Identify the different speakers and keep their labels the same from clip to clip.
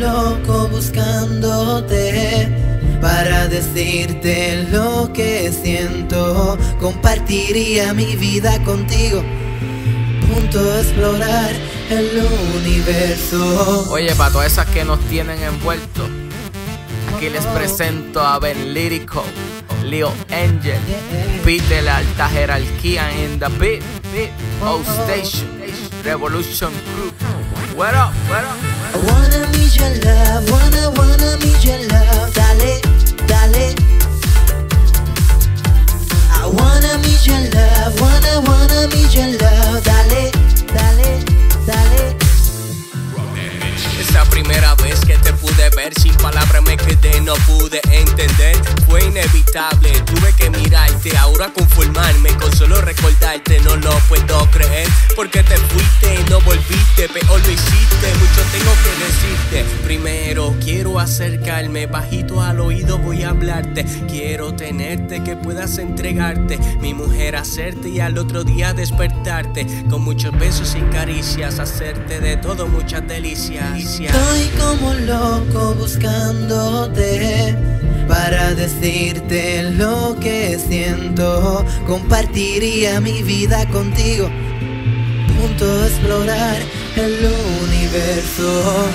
Speaker 1: loco buscándote para decirte lo que siento. Compartiría mi vida contigo, junto a explorar el universo.
Speaker 2: Oye, para todas esas que nos tienen envueltos, aquí les presento a Ben Lírico, Leo Angel, Peter la alta jerarquía in the beat, beat, O Station, Revolution Crew. What up, what up?
Speaker 1: I wanna meet your love, wanna, wanna meet your love. Dale, dale. I wanna meet your love, wanna, wanna meet your love. Dale, dale, dale.
Speaker 3: Esa primera vez que te pude ver sin palabras me quedé, no pude entender. Inevitable, tuve que mirarte, ahora conformarme con solo recordarte. No lo puedo creer, porque te fuiste no volviste, peor lo hiciste. Mucho tengo que decirte. Primero quiero acercarme, bajito al oído voy a hablarte. Quiero tenerte, que puedas entregarte. Mi mujer hacerte y al otro día despertarte. Con muchos besos y caricias, hacerte de todo muchas delicias.
Speaker 1: Estoy como loco buscándote para decirte lo que siento. Compartiría mi vida contigo, junto a explorar el universo.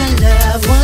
Speaker 1: your love.